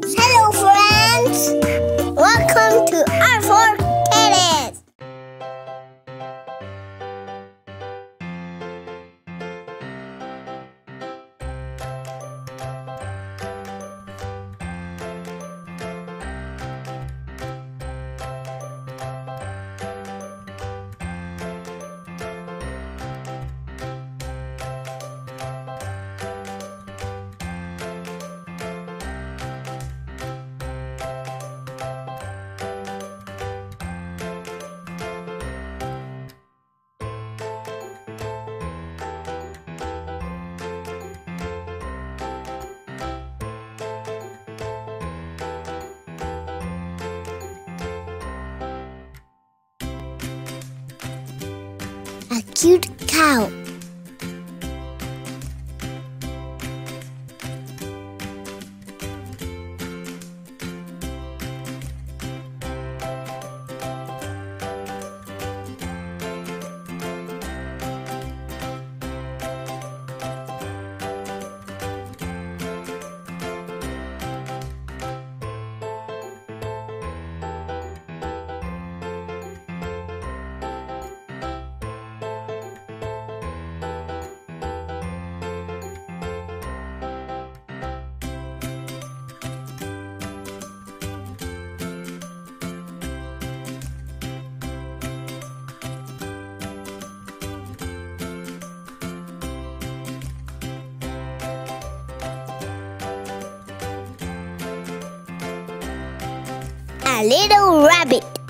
Hello, A cute cow. A little rabbit.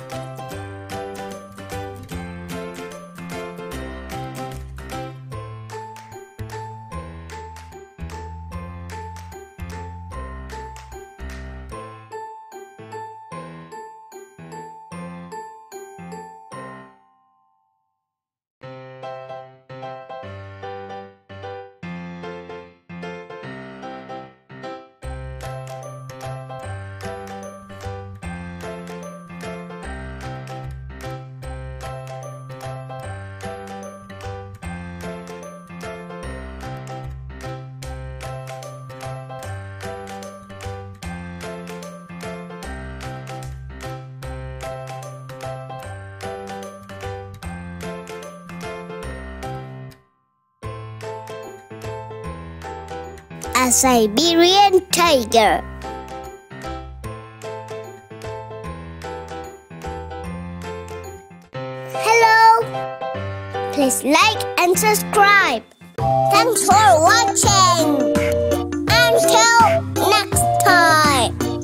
A Siberian tiger. Hello! Please like and subscribe. Thanks for watching.